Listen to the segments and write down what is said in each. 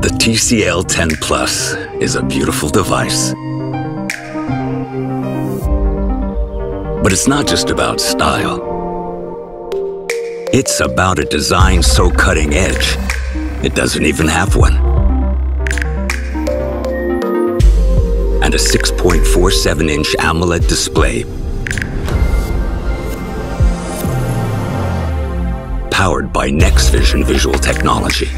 The TCL 10 Plus is a beautiful device. But it's not just about style. It's about a design so cutting edge, it doesn't even have one. And a 6.47 inch AMOLED display powered by NXTVISION visual technology.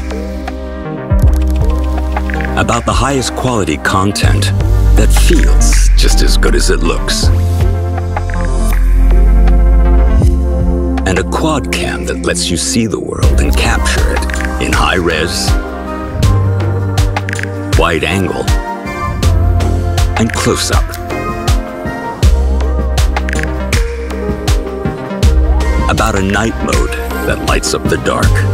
About the highest quality content that feels just as good as it looks. And a quad cam that lets you see the world and capture it in high res, wide angle, and close up. About a night mode that lights up the dark.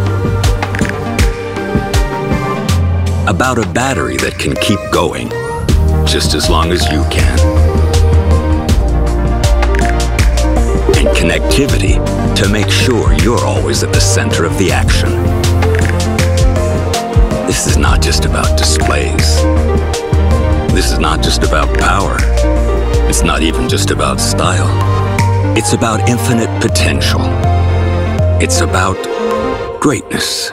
About a battery that can keep going just as long as you can. And connectivity to make sure you're always at the center of the action. This is not just about displays. This is not just about power. It's not even just about style. It's about infinite potential. It's about greatness.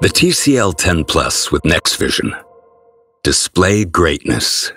The TCL 10 Plus with NXTVISION. Display greatness.